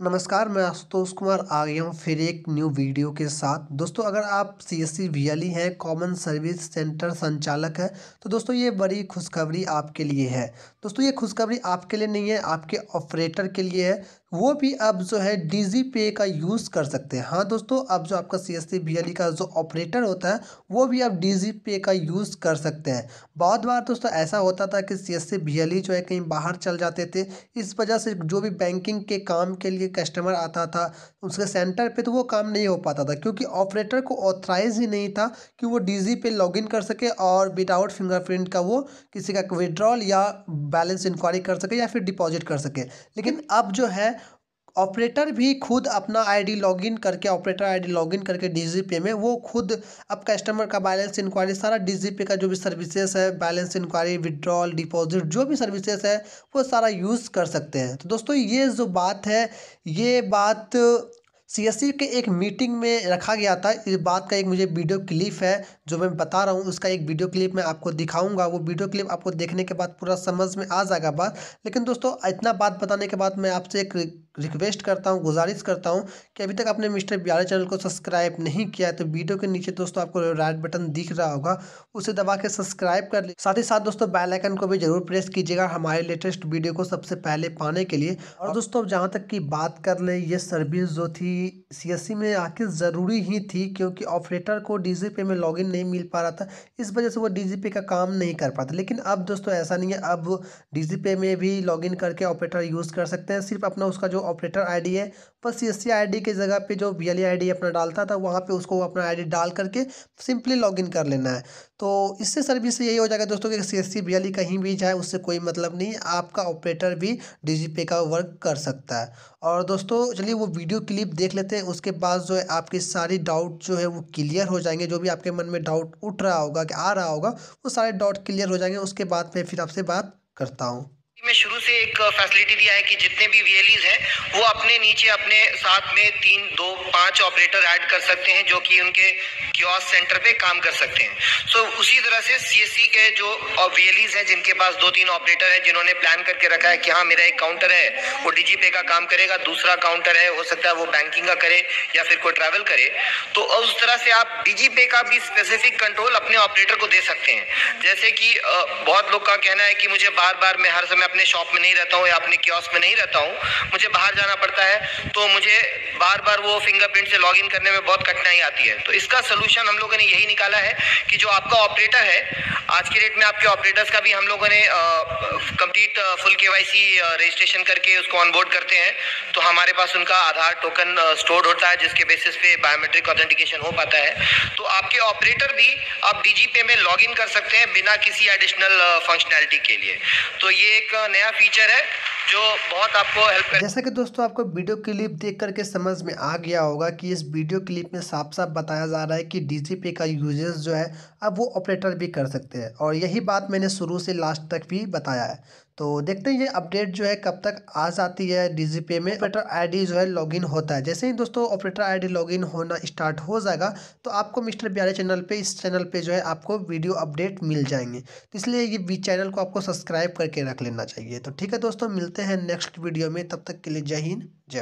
नमस्कार, मैं आशुतोष कुमार आ गया हूँ फिर एक न्यू वीडियो के साथ। दोस्तों, अगर आप सी एस सी हैं कॉमन सर्विस सेंटर संचालक हैं तो दोस्तों, ये बड़ी खुशखबरी आपके लिए है। दोस्तों, ये खुशखबरी आपके लिए नहीं है, आपके ऑपरेटर के लिए है। वो भी अब जो है डी पे का यूज़ कर सकते हैं। हाँ दोस्तों अब जो आपका सी एस सी का जो ऑपरेटर होता है, वो भी आप डी पे का यूज़ कर सकते हैं। बहुत बार दोस्तों ऐसा होता था कि सी एस सी जो है कहीं बाहर चल जाते थे। इस वजह से जो भी बैंकिंग के काम के लिए कस्टमर आता था, उसके सेंटर पे तो वो काम नहीं हो पाता था, क्योंकि ऑपरेटर को ऑथराइज ही नहीं था कि वो डीजी पे लॉगिन कर सके और विदाउट फिंगरप्रिंट का वो किसी का विड्रॉल या बैलेंस इंक्वायरी कर सके या फिर डिपॉजिट कर सके। लेकिन अब जो है ऑपरेटर भी खुद अपना आईडी लॉगिन करके ऑपरेटर आईडी लॉगिन करके डीजी पे में, वो खुद अब कस्टमर का बैलेंस इंक्वायरी सारा डीजी पे का जो भी सर्विसेज़ है बैलेंस इंक्वायरी विड्रॉल डिपॉजिट जो भी सर्विसेज़ है, वो सारा यूज़ कर सकते हैं। तो दोस्तों, ये जो बात है, ये बात सी के एक मीटिंग में रखा गया था। इस बात का एक मुझे वीडियो क्लिप है, जो मैं बता रहा हूँ। उसका एक वीडियो क्लिप मैं आपको दिखाऊँगा। वो वीडियो क्लिप आपको देखने के बाद पूरा समझ में आ जाएगा बात। लेकिन दोस्तों, इतना बात बताने के बाद मैं आपसे एक रिक्वेस्ट करता हूँ, गुजारिश करता हूँ कि अभी तक आपने मिस्टर बिहारी चैनल को सब्सक्राइब नहीं किया है तो वीडियो के नीचे दोस्तों आपको राइट बटन दिख रहा होगा। उसे दबा के सब्सक्राइब कर ले। साथ ही साथ दोस्तों बेल आइकन को भी ज़रूर प्रेस कीजिएगा हमारे लेटेस्ट वीडियो को सबसे पहले पाने के लिए। और दोस्तों, जहाँ तक की बात कर ले, ये सर्विस जो थी सी में आखिर ज़रूरी ही थी क्योंकि ऑपरेटर को डी में लॉगिन नहीं मिल पा रहा था। इस वजह से वो डी का काम नहीं कर पाता। लेकिन अब दोस्तों ऐसा नहीं है। अब डी में भी लॉगिन करके ऑपरेटर यूज़ कर सकते हैं। सिर्फ़ अपना उसका जो ऑपरेटर आईडी है बस सी एस की जगह पे जो वी एल अपना डालता था, वहाँ पे उसको अपना आई डी डाल करके सिंपली लॉगिन कर लेना है। तो इससे सर्विस यही हो जाएगा दोस्तों कि सी एस कहीं भी जाए, उससे कोई मतलब नहीं, आपका ऑपरेटर भी डी का वर्क कर सकता है। और दोस्तों, चलिए वो वीडियो क्लिप देख लेते हैं। उसके बाद जो है आपके सारी डाउट जो है वो क्लियर हो जाएँगे। जो भी आपके मन में डाउट उठ रहा होगा कि आ रहा होगा, वो सारे डाउट क्लियर हो जाएँगे। उसके बाद में फिर आपसे बात करता हूँ। में शुरू से एक फैसिलिटी दिया है कि जितने भी वीएलईज हैं वो अपने नीचे अपने साथ में तीन दो पाँच ऑपरेटर ऐड कर सकते हैं जो कि उनके क्योस सेंटर पे काम कर सकते हैं। सो so, उसी तरह से सीएससी के जो वीएलईज हैं जिनके पास दो तीन ऑपरेटर हैं जिन्होंने प्लान करके रखा है कि हाँ मेरा एक काउंटर है वो डीजीपे का काम करेगा दूसरा काउंटर है हो सकता है वो बैंकिंग का करे या फिर कोई ट्रैवल करे। तो उस तरह से आप डीजीपे का भी स्पेसिफिक कंट्रोल अपने ऑपरेटर को दे सकते हैं। जैसे कि बहुत लोग का कहना है कि मुझे बार बार मैं हर समय अपने शॉप में नहीं रहता हूँ या अपने क्योस में नहीं रहता हूँ, मुझे बाहर जाना पड़ता है तो मुझे बार बार वो फिंगरप्रिंट से लॉगिन करने में बहुत कठिनाई आती है। तो इसका सोल्यूशन हम लोगों ने यही निकाला है कि जो आपका ऑपरेटर है, आज के डेट में आपके ऑपरेटर्स का भी हम लोगों ने कंप्लीट फुल के रजिस्ट्रेशन करके उसको ऑनबोर्ड करते हैं तो हमारे पास उनका आधार टोकन स्टोर होता है, जिसके बेसिस पे बायोमेट्रिक ऑथेंटिकेशन हो पाता है। तो आपके ऑपरेटर भी आप डीजीपे में लॉगिन कर सकते हैं बिना किसी एडिशनल फंक्शनैलिटी के लिए। तो ये एक नया फीचर है। जो बहुत आपको हेल्प जैसा कि दोस्तों आपको वीडियो क्लिप देख करके समझ में आ गया होगा कि इस वीडियो क्लिप में साफ़ साफ़ बताया जा रहा है कि डीजीपी का यूजेस जो है, अब वो ऑपरेटर भी कर सकते हैं। और यही बात मैंने शुरू से लास्ट तक भी बताया है। तो देखते हैं ये अपडेट जो है कब तक आ जाती है डीजी पे में। ऑपरेटर आईडी जो है लॉगिन होता है। जैसे ही दोस्तों ऑपरेटर आईडी लॉगिन होना स्टार्ट हो जाएगा तो आपको मिस्टर बिहारी चैनल पे, इस चैनल पे जो है आपको वीडियो अपडेट मिल जाएँगे। तो इसलिए ये चैनल को आपको सब्सक्राइब करके रख लेना चाहिए। तो ठीक है दोस्तों मिलते हैं नेक्स्ट वीडियो में तब तक के लिए जय हिंद जय